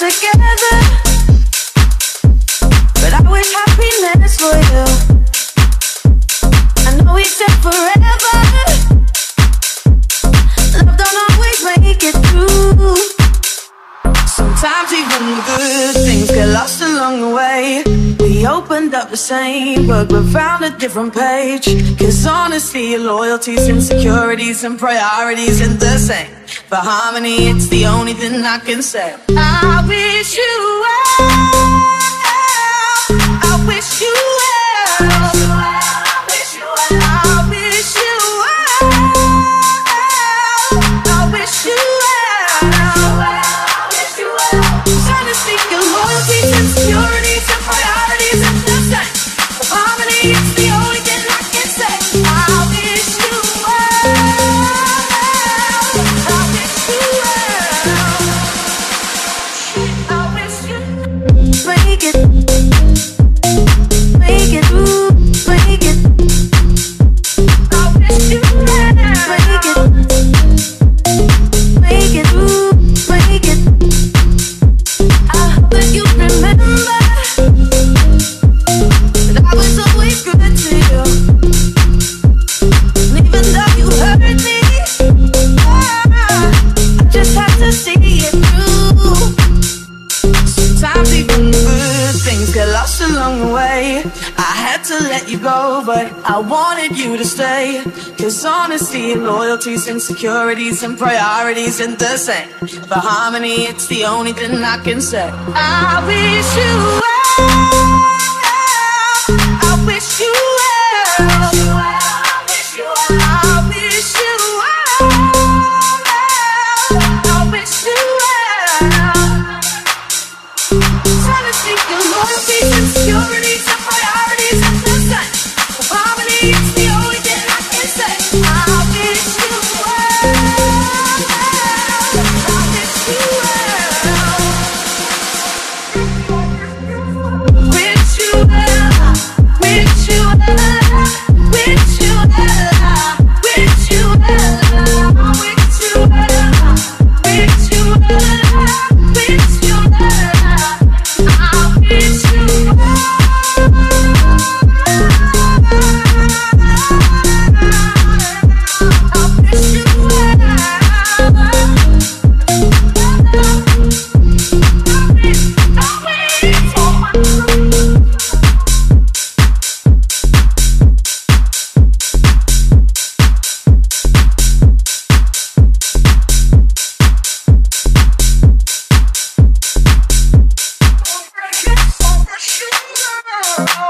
together. But I wish happiness for you. I know. Love don't always make it through. Sometimes even good things get lost along the way. We opened up the same book but found a different page. Cause honestly, your loyalties, insecurities, and priorities are the same. For harmony, it's the only thing I can say. I wish you well. I had to let you go, but I wanted you to stay. Cause honesty, and loyalties, insecurities, and priorities ain't the same. For harmony, it's the only thing I can say. I wish you well. I wish you well. I wish you well. I wish you well. I wish you well. Trying to your loyalties, Oh,